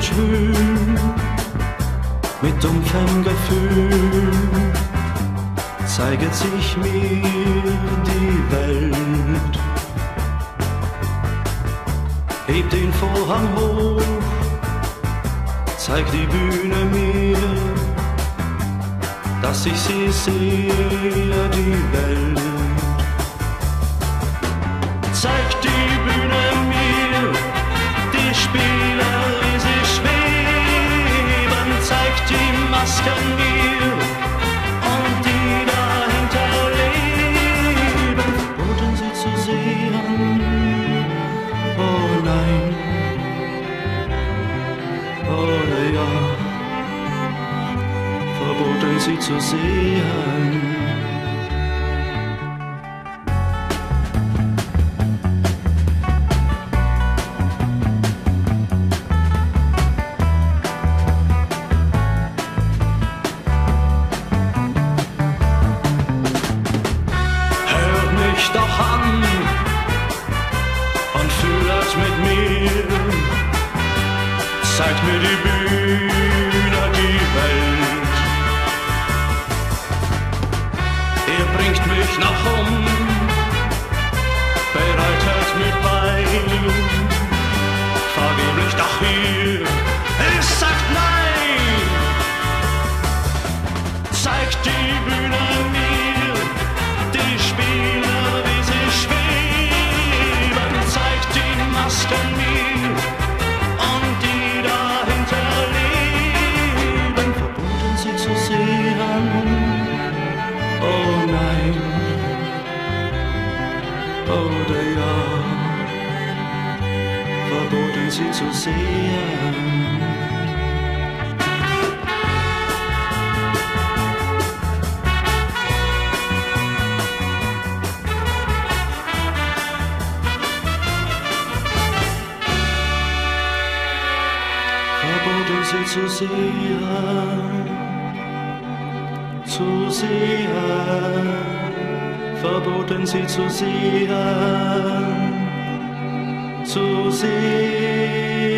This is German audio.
schwül mit dumpfem Gefühl zeiget sich mir die Welt. Heb den Vorhang hoch, zeig die Bühne mir, dass ich sie sehe, die Welt. Zeig ja, verboten sie zu sehen. Zeigt mir die Bühne, Hier, ich sagt nein. Zeigt die Bühne mir, die Spieler, wie sie schweben, zeigt die Masken mir und die dahinter leben, verboten sie zu sehen. Oh nein, oh ja, verboten sie zu sehen. sie zu sehen, zu sehen, verboten sie zu sehen, zu sehen.